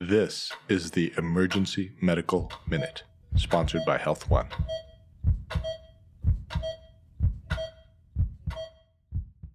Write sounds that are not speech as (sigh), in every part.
This is the Emergency Medical Minute, sponsored by Health One.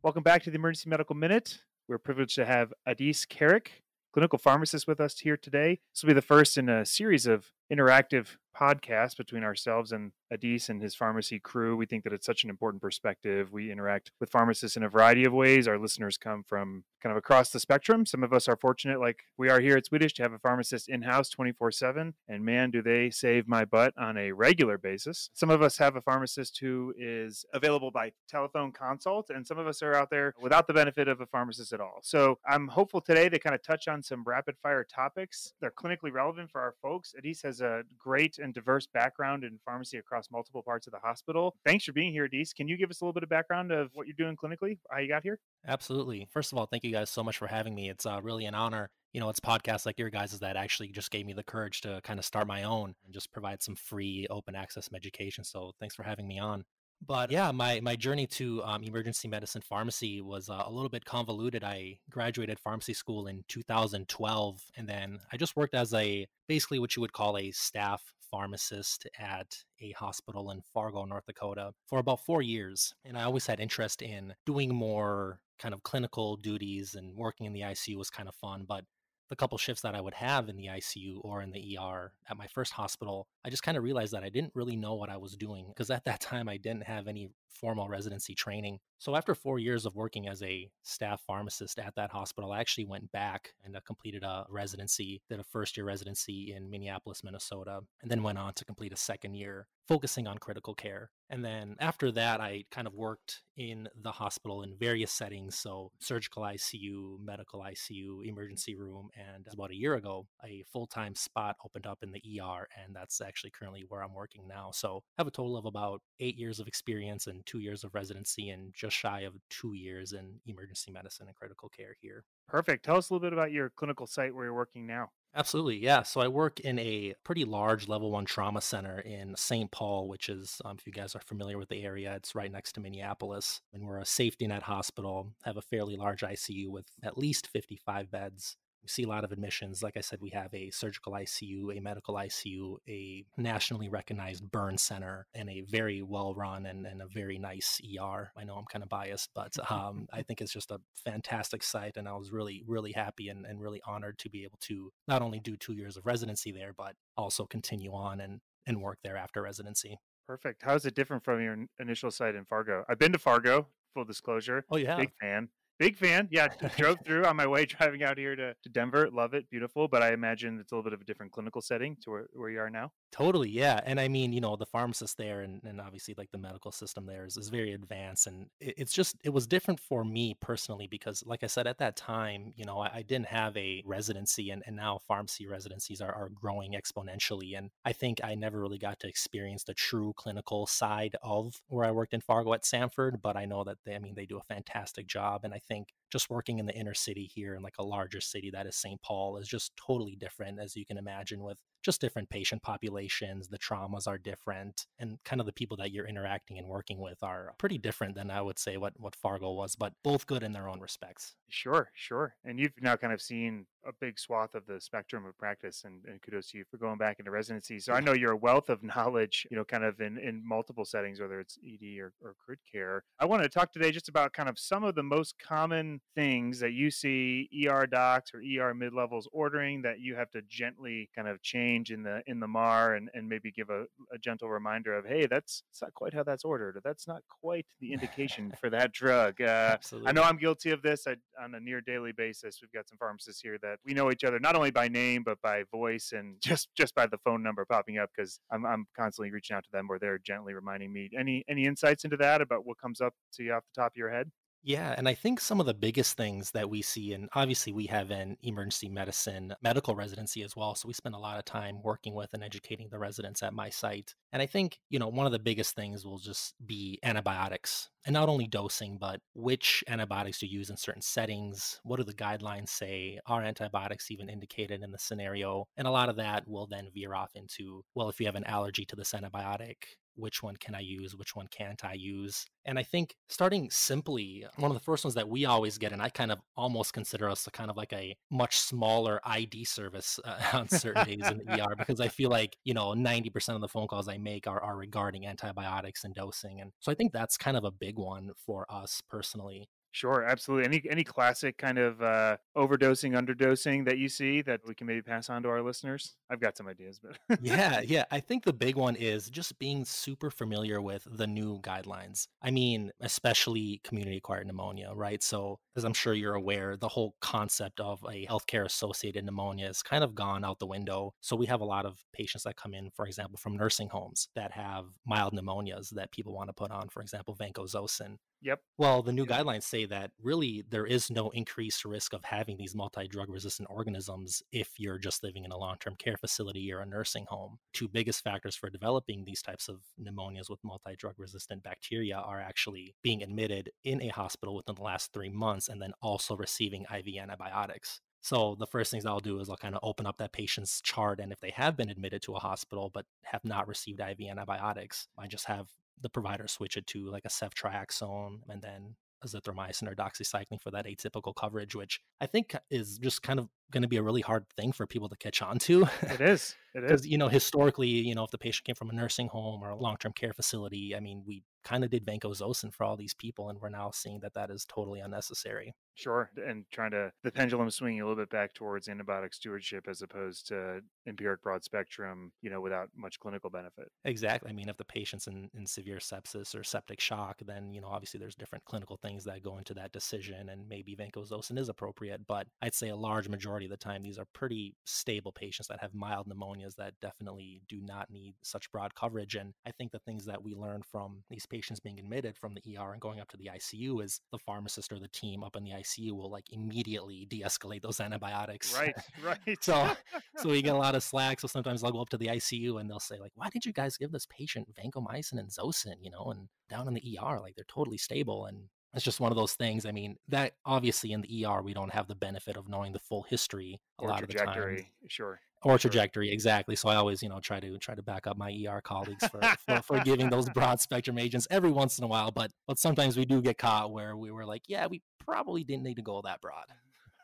Welcome back to the Emergency Medical Minute. We're privileged to have Adis Keric, clinical pharmacist, with us here today. This will be the first in a series of interactive podcasts between ourselves and Adis and his pharmacy crew. We think that it's such an important perspective. We interact with pharmacists in a variety of ways. Our listeners come from kind of across the spectrum. Some of us are fortunate, like we are here at Swedish, to have a pharmacist in house 24 7. And man, do they save my butt on a regular basis. Some of us have a pharmacist who is available by telephone consult, and some of us are out there without the benefit of a pharmacist at all. So I'm hopeful today to kind of touch on some rapid fire topics. They're clinically relevant for our folks. Adis has a great and diverse background in pharmacy across across multiple parts of the hospital. Thanks for being here, Dees. Can you give us a little bit of background of what you're doing clinically, how you got here? Absolutely. First of all, thank you guys so much for having me. It's uh, really an honor. You know, it's podcasts like your guys' that actually just gave me the courage to kind of start my own and just provide some free open access education. So thanks for having me on. But yeah, my my journey to um, emergency medicine pharmacy was uh, a little bit convoluted. I graduated pharmacy school in 2012, and then I just worked as a basically what you would call a staff pharmacist at a hospital in Fargo, North Dakota for about four years. And I always had interest in doing more kind of clinical duties and working in the ICU was kind of fun. But the couple shifts that I would have in the ICU or in the ER at my first hospital, I just kind of realized that I didn't really know what I was doing because at that time I didn't have any formal residency training. So after four years of working as a staff pharmacist at that hospital, I actually went back and uh, completed a residency, did a first year residency in Minneapolis, Minnesota, and then went on to complete a second year focusing on critical care. And then after that, I kind of worked in the hospital in various settings. So, surgical ICU, medical ICU, emergency room. And about a year ago, a full time spot opened up in the ER. And that's actually currently where I'm working now. So, I have a total of about eight years of experience and two years of residency and just shy of two years in emergency medicine and critical care here. Perfect. Tell us a little bit about your clinical site where you're working now. Absolutely, yeah. So I work in a pretty large level one trauma center in St. Paul, which is, um, if you guys are familiar with the area, it's right next to Minneapolis. And we're a safety net hospital, have a fairly large ICU with at least 55 beds. We see a lot of admissions. Like I said, we have a surgical ICU, a medical ICU, a nationally recognized burn center, and a very well run and, and, a very nice ER. I know I'm kind of biased, but um, I think it's just a fantastic site. And I was really, really happy and, and really honored to be able to not only do two years of residency there, but also continue on and, and work there after residency. Perfect. How is it different from your initial site in Fargo? I've been to Fargo, full disclosure. Oh, yeah. Big fan. Big fan. Yeah, drove through on my way (laughs) driving out here to, to Denver. Love it. Beautiful. But I imagine it's a little bit of a different clinical setting to where, where you are now. Totally. Yeah. And I mean, you know, the pharmacist there and, and obviously like the medical system there is, is very advanced. And it, it's just, it was different for me personally because, like I said, at that time, you know, I, I didn't have a residency and, and now pharmacy residencies are, are growing exponentially. And I think I never really got to experience the true clinical side of where I worked in Fargo at Sanford. But I know that they, I mean, they do a fantastic job. And I think just working in the inner city here in like a larger city that is St. Paul is just totally different, as you can imagine, with just different patient populations. The traumas are different, and kind of the people that you're interacting and working with are pretty different than I would say what what Fargo was, but both good in their own respects. Sure, sure. And you've now kind of seen a big swath of the spectrum of practice, and, and kudos to you for going back into residency. So I know you're a wealth of (laughs) knowledge, you know, kind of in in multiple settings, whether it's ED or, or crit care. I want to talk today just about kind of some of the most common things that you see ER docs or ER mid levels ordering that you have to gently kind of change change in the in the MAR and, and maybe give a, a gentle reminder of hey that's, that's not quite how that's ordered or that's not quite the indication for that drug. Uh, I know I'm guilty of this I, on a near daily basis. We've got some pharmacists here that we know each other not only by name but by voice and (laughs) just just by the phone number popping up because I'm I'm constantly reaching out to them or they're gently reminding me. Any any insights into that about what comes up to you off the top of your head? Yeah, and I think some of the biggest things that we see, and obviously we have an emergency medicine medical residency as well. So we spend a lot of time working with and educating the residents at my site. And I think, you know, one of the biggest things will just be antibiotics and not only dosing, but which antibiotics to use in certain settings. What do the guidelines say? Are antibiotics even indicated in the scenario? And a lot of that will then veer off into, well, if you have an allergy to this antibiotic, which one can I use, which one can't I use. And I think starting simply, one of the first ones that we always get, and I kind of almost consider us a kind of like a much smaller ID service uh, (laughs) on certain days in the ER because I (laughs) feel like, you know, 90% of the phone calls I make are, are regarding antibiotics and dosing. And so I think that's kind of a big one for us personally. Sure, absolutely. Any any classic kind of uh, overdosing, underdosing that you see that we can maybe pass on to our listeners? I've got some ideas, but yeah, (laughs) yeah. I think the big one is just being super familiar with the new guidelines. I mean, especially community acquired pneumonia, right? So, as I'm sure you're aware, the whole concept of a healthcare associated pneumonia has kind of gone out the window. So, we have a lot of patients that come in, for example, from nursing homes that have mild pneumonias that people want to put on, for example, vancomycin. Yep. Well, the new yep. guidelines say that really there is no increased risk of having these multi drug resistant organisms if you're just living in a long term care facility or a nursing home. Two biggest factors for developing these types of pneumonias with multi drug resistant bacteria are actually being admitted in a hospital within the last three months and then also receiving IV antibiotics. So the first things I'll do is I'll kind of open up that patient's chart, and if they have been admitted to a hospital but have not received IV antibiotics, I just have the provider switch it to like a ceftriaxone and then azithromycin or doxycycline for that atypical coverage, which I think is just kind of going to be a really hard thing for people to catch on to. It is. It is. you know, historically, you know, if the patient came from a nursing home or a long-term care facility, I mean, we kind of did vancomycin for all these people, and we're now seeing that that is totally unnecessary. Sure, and trying to the pendulum swinging a little bit back towards antibiotic stewardship as opposed to empiric broad spectrum, you know, without much clinical benefit. Exactly. I mean, if the patient's in, in severe sepsis or septic shock, then you know, obviously there's different clinical things that go into that decision, and maybe vancomycin is appropriate. But I'd say a large majority of the time, these are pretty stable patients that have mild pneumonias that definitely do not need such broad coverage. And I think the things that we learn from these patients being admitted from the ER and going up to the ICU is the pharmacist or the team up in the ICU will like immediately de-escalate those (laughs) antibiotics. Right, (laughs) right. (laughs) so so we get a lot of slack. So sometimes I'll go up to the ICU and they'll say like, "Why did you guys give this patient vancomycin and Zosyn?" You know, and down in the ER, like they're totally stable. And it's just one of those things. I mean, that obviously in the ER we don't have the benefit of knowing the full history a or lot of the time. Sure. Or trajectory, exactly. So I always, you know, try to try to back up my ER colleagues for, for, for giving those (laughs) broad spectrum agents every once in a while. But but sometimes we do get caught where we were like, yeah, we probably didn't need to go that broad.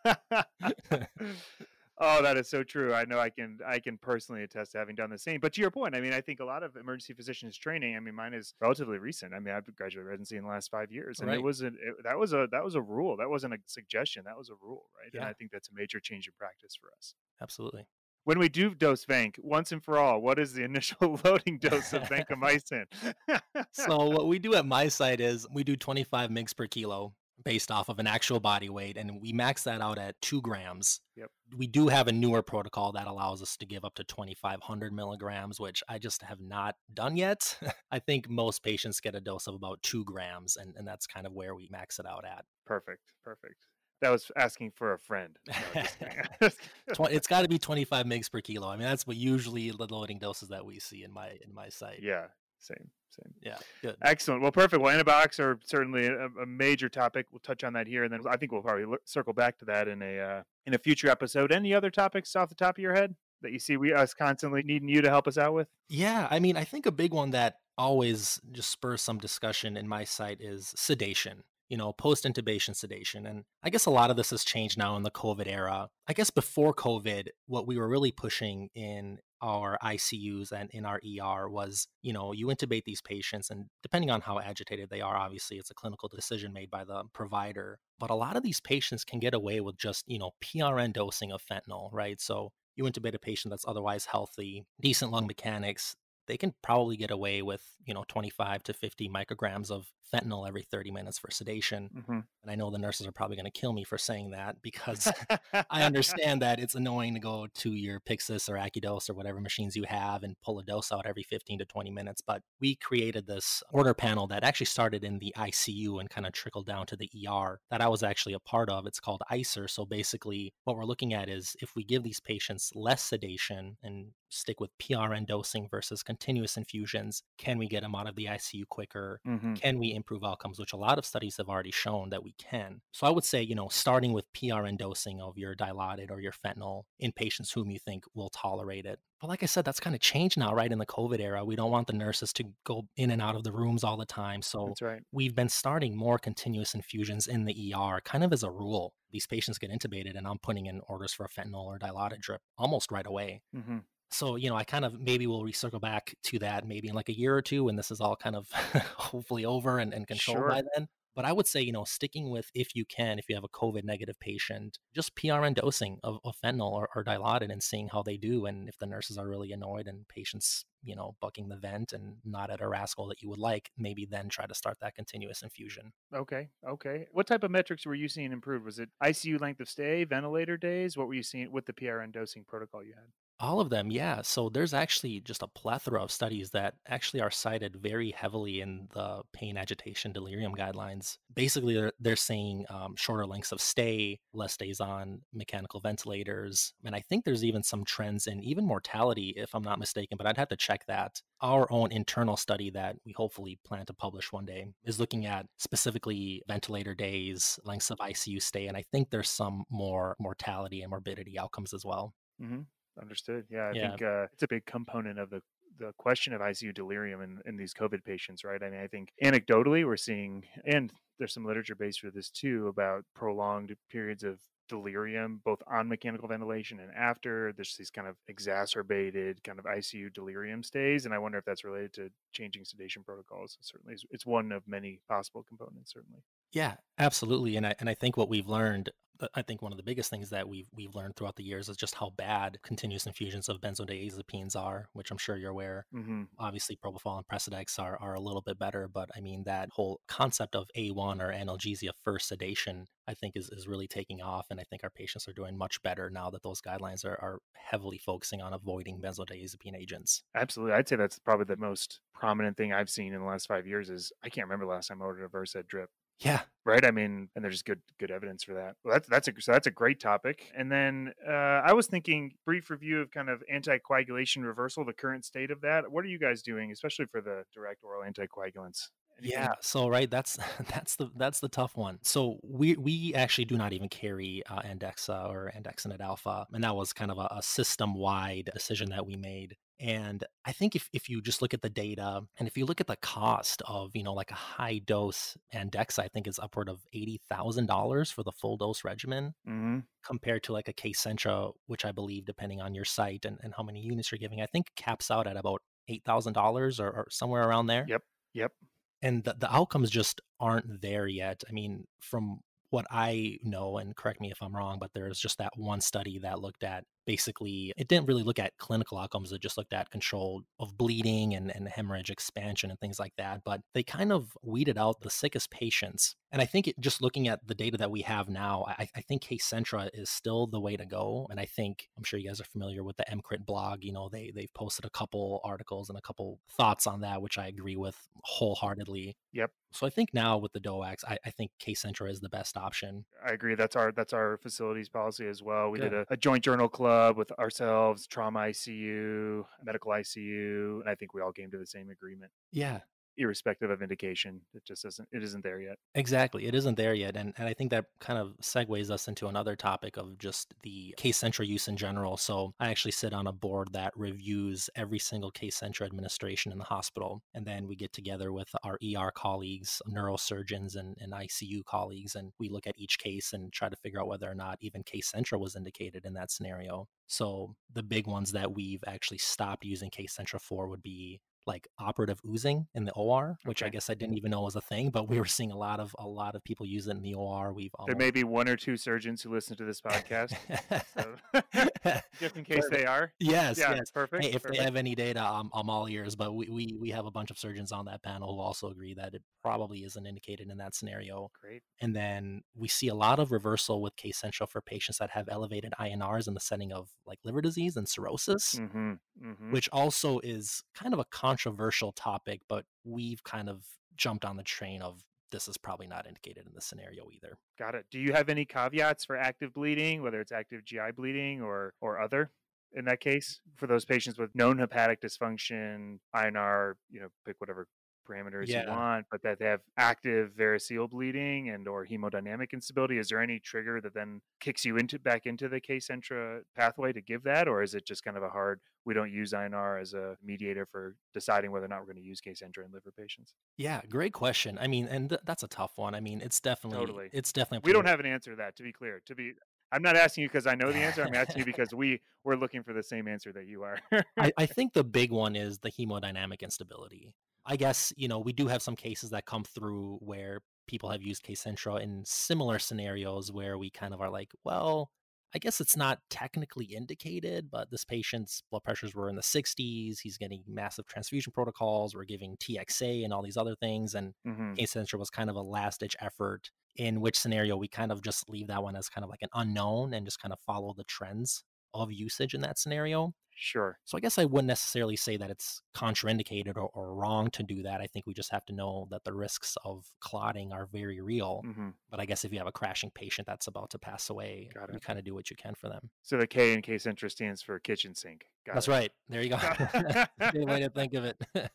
(laughs) (laughs) Oh, that is so true. I know I can I can personally attest to having done the same. But to your point, I mean, I think a lot of emergency physicians training. I mean, mine is relatively recent. I mean, I've graduated residency in the last five years, and right. it wasn't it, that was a that was a rule. That wasn't a suggestion. That was a rule, right? Yeah. And I think that's a major change in practice for us. Absolutely. When we do dose vanc, once and for all, what is the initial (laughs) loading dose of (laughs) vancomycin? so (laughs) what we do at my site is we do 25 mgs per kilo based off of an actual body weight, and we max that out at two grams. Yep. We do have a newer protocol that allows us to give up to 2,500 milligrams, which I just have not done yet. (laughs) I think most patients get a dose of about two grams, and, and that's kind of where we max it out at. Perfect. Perfect. That was asking for a friend. No, (laughs) (laughs) it's got to be 25 mgs per kilo. I mean, that's what usually the loading doses that we see in my in my site. Yeah, same, same. Yeah, good. Excellent. Well, perfect. Well, antibiotics are certainly a, a, major topic. We'll touch on that here, and then I think we'll probably l- circle back to that in a uh, in a future episode. Any other topics off the top of your head that you see we us constantly needing you to help us out with? Yeah, I mean, I think a big one that always just spurs some discussion in my site is sedation you know, post intubation sedation. And I guess a lot of this has changed now in the COVID era. I guess before COVID, what we were really pushing in our ICUs and in our ER was, you know, you intubate these patients, and depending on how agitated they are, obviously it's a clinical decision made by the provider. But a lot of these patients can get away with just, you know, PRN dosing of fentanyl, right? So you intubate a patient that's otherwise healthy, decent lung mechanics, they can probably get away with, you know, 25 to 50 micrograms of fentanyl every 30 minutes for sedation. Mm-hmm. And I know the nurses are probably going to kill me for saying that because (laughs) I (laughs) understand that it's annoying to go to your Pyxis or AcuDose or whatever machines you have and pull a dose out every 15 to 20 minutes. But we created this order panel that actually started in the ICU and kind of trickled down to the ER that I was actually a part of. It's called ICER. So basically, what we're looking at is if we give these patients less sedation and stick with PRN dosing versus continuous infusions? Can we get them out of the ICU quicker? Mm-hmm. Can we improve outcomes, which a lot of studies have already shown that we can? So I would say, you know, starting with PRN dosing of your dilaudid or your fentanyl in patients whom you think will tolerate it. But like I said, that's kind of changed now, right? In the COVID era, we don't want the nurses to go in and out of the rooms all the time. So That's right. we've been starting more continuous infusions in the ER, kind of as a rule. These patients get intubated, and I'm putting in orders for a fentanyl or dilaudid drip almost right away. Mm-hmm. So, you know, I kind of maybe we'll recircle back to that maybe in like a year or two when this is all kind of (laughs) hopefully over and, and controlled Sure. by then. But I would say, you know, sticking with if you can, if you have a COVID negative patient, just PRN dosing of, of fentanyl or, or dilaudid and seeing how they do. And if the nurses are really annoyed and patients, you know, bucking the vent and not at a RASS goal that you would like, maybe then try to start that continuous infusion. Okay. Okay. What type of metrics were you seeing improved? Was it ICU length of stay, ventilator days? What were you seeing with the PRN dosing protocol you had? All of them, yeah. So there's actually just a plethora of studies that actually are cited very heavily in the pain, agitation, delirium guidelines. Basically, they're, they're saying um, shorter lengths of stay, less days on mechanical ventilators. And I think there's even some trends in even mortality, if I'm not mistaken, but I'd have to check that. Our own internal study that we hopefully plan to publish one day is looking at specifically ventilator days, lengths of ICU stay. And I think there's some more mortality and morbidity outcomes as well. Mm-hmm. Understood. Yeah, I Yeah. think uh, it's a big component of the the question of ICU delirium in, in these COVID patients, right? I mean, I think anecdotally we're seeing, and there's some literature based for this too, about prolonged periods of delirium, both on mechanical ventilation and after. There's these kind of exacerbated kind of ICU delirium stays, and I wonder if that's related to changing sedation protocols. Certainly, it's one of many possible components. Certainly. Yeah, absolutely. And I and I think what we've learned, I think one of the biggest things that we've we've learned throughout the years is just how bad continuous infusions of benzodiazepines are, which I'm sure you're aware. Mm-hmm. Obviously, propofol and Precedex are are a little bit better, but I mean that whole concept of A1 or analgesia first sedation, I think is is really taking off, and I think our patients are doing much better now that those guidelines are are heavily focusing on avoiding benzodiazepine agents. Absolutely. I'd say that's probably the most prominent thing I've seen in the last five years is I can't remember the last time I ordered a Versed drip. Yeah, Right. I mean, and there's good good evidence for that. Well, that's that's a so that's a great topic. And then uh, I was thinking brief review of kind of anticoagulation reversal, the current state of that. What are you guys doing, especially for the direct oral anticoagulants? Yeah, so right, that's (laughs) that's the that's the tough one. So we we actually do not even carry uh, Andexxa or Andexanet Alfa, and that was kind of a, a system wide decision that we made. And I think if if you just look at the data, and if you look at the cost of you know like a high dose Andexxa, I think is upward of eighty thousand dollars for the full dose regimen Mhm. compared to like a Kcentra, which I believe, depending on your site and, and how many units you're giving, I think caps out at about eight thousand dollars or, or somewhere around there Yep. Yep. and the, the outcomes just aren't there yet. I mean, from what I know, and correct me if I'm wrong, but there's just that one study that looked at basically, it didn't really look at clinical outcomes. It just looked at control of bleeding and, and hemorrhage expansion and things like that. But they kind of weeded out the sickest patients. And I think it, just looking at the data that we have now, I, I think Kcentra is still the way to go. And I think I'm sure you guys are familiar with the EMCrit blog. You know, they they've posted a couple articles and a couple thoughts on that, which I agree with wholeheartedly. Yep. So I think now with the DOACs, I, I think Kcentra is the best option. I agree. That's our that's our facilities policy as well. We did a, a joint journal club with ourselves, trauma ICU, medical ICU, and I think we all came to the same agreement, Yeah, irrespective of indication. It just isn't it isn't there yet. Exactly. It isn't there yet. And, and I think that kind of segues us into another topic of just the Kcentra use in general. So I actually sit on a board that reviews every single Kcentra administration in the hospital. And then we get together with our ER colleagues, neurosurgeons, and, and ICU colleagues, and we look at each case and try to figure out whether or not even Kcentra was indicated in that scenario. So the big ones that we've actually stopped using Kcentra for would be like operative oozing in the OR, which I guess I didn't even know was a thing, but we were seeing a lot of a lot of people use it in the OR. We've There may be one or two surgeons who listen to this podcast, so (laughs) just in case they are. yes, yeah, yes. perfect. Hey, if perfect. they have any data, I'm, I'm all ears. But we, we we have a bunch of surgeons on that panel who also agree that it probably isn't indicated in that scenario. Great. And then we see a lot of reversal with Kcentra for patients that have elevated INRs in the setting of like liver disease and cirrhosis. Mm-hmm. Mm-hmm. which also is kind of a controversial topic, but we've kind of jumped on the train of this is probably not indicated in this scenario either. Got it. Do you have any caveats for active bleeding, whether it's active GI bleeding or or other? in that case for those patients with known hepatic dysfunction, INR, you know, pick whatever parameters you want, but that they have active variceal bleeding and or hemodynamic instability. Is there any trigger that then kicks you into back into the Kcentra pathway to give that, or is it just kind of a hard? We don't use INR as a mediator for deciding whether or not we're going to use Kcentra in liver patients. Yeah, great question. I mean, and th- that's a tough one. I mean, it's definitely Totally. it's definitely We don't have an answer to that. To be clear, to be. I'm not asking you because I know the answer. I'm asking you (laughs) because we we're looking for the same answer that you are. I, I (laughs) think the big one is the hemodynamic instability. I guess, you know, we do have some cases that come through where people have used Kcentra in similar scenarios where we kind of are like, well, I guess it's not technically indicated, but this patient's blood pressures were in the 60s. He's getting massive transfusion protocols. We're giving TXA and all these other things. And Mhm. Kcentra was kind of a last ditch effort, in which scenario we kind of just leave that one as kind of like an unknown and just kind of follow the trends of usage in that scenario. Sure. So I guess I wouldn't necessarily say that it's contraindicated or, or wrong to do that. I think we just have to know that the risks of clotting are very real. hmm But I guess if you have a crashing patient that's about to pass away, Got you kind of do what you can for them. So the K in Kcentra stands for kitchen sink. Got That's it. right. There you go. (laughs) Good way to think of it. (laughs)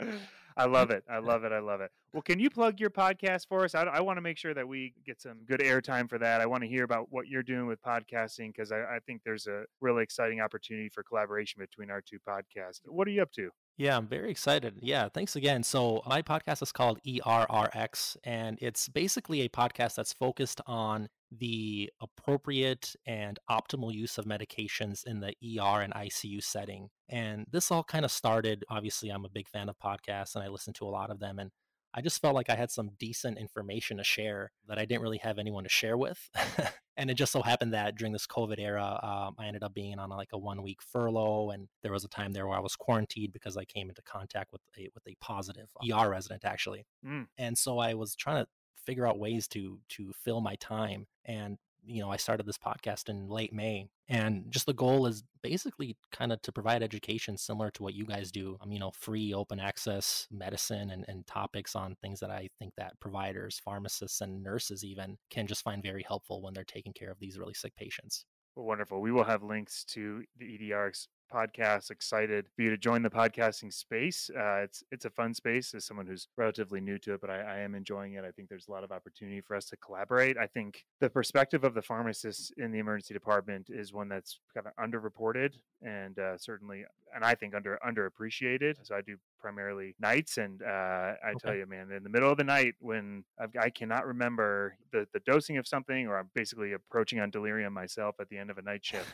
(laughs) I love it. I love it. I love it. Well, can you plug your podcast for us? I, want to make sure that we get some good airtime for that. I want to hear about what you're doing with podcasting because I, I think there's a really exciting opportunity for collaboration between our two podcasts. What are you up to? Yeah, I'm very excited. Yeah, thanks again. So, my podcast is called ER-Rx, and it's basically a podcast that's focused on the appropriate and optimal use of medications in the ER and ICU setting. And this all kind of started, obviously, I'm a big fan of podcasts and I listen to a lot of them. And I just felt like I had some decent information to share that I didn't really have anyone to share with. (laughs) and it just so happened that during this COVID era, um, I ended up being on like a one week furlough. And there was a time there where I was quarantined because I came into contact with a, with a positive ER resident, actually. Mm. And so I was trying to figure out ways to to fill my time and you know i started this podcast in late may and just the goal is basically kind of to provide education similar to what you guys do um, you know free open access medicine and, and topics on things that i think that providers pharmacists and nurses even can just find very helpful when they're taking care of these really sick patients Well, wonderful. We will have links to the EDRX podcast. Excited for you to join the podcasting space. Uh, it's it's a fun space as someone who's relatively new to it, but I, I am enjoying it. I think there's a lot of opportunity for us to collaborate. I think the perspective of the pharmacist in the emergency department is one that's kind of underreported and uh, certainly, and I think under underappreciated. So I do primarily nights, and uh, I tell you, man, in the middle of the night when I've, I cannot remember the the dosing of something, or I'm basically approaching on delirium myself at the end of a night shift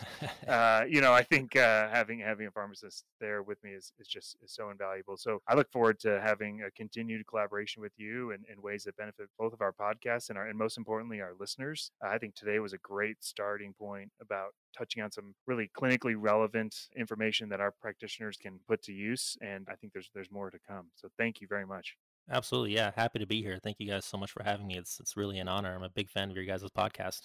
uh, you know, I think uh, having having a pharmacist there with me is, is just is so invaluable. So I look forward to having a continued collaboration with you in, in ways that benefit both of our podcasts and our and most importantly our listeners. Uh, I think today was a great starting point about touching on some really clinically relevant information that our practitioners can put to use. And I think there's there's more to come. So thank you very much. absolutely yeah happy to be here thank you guys so much for having me it's it's really an honor i'm a big fan of your guys' podcast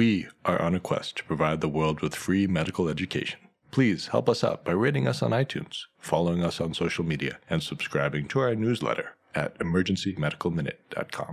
We are on a quest to provide the world with free medical education. Please help us out by rating us on iTunes, following us on social media, and subscribing to our newsletter at emergencymedicalminute.com.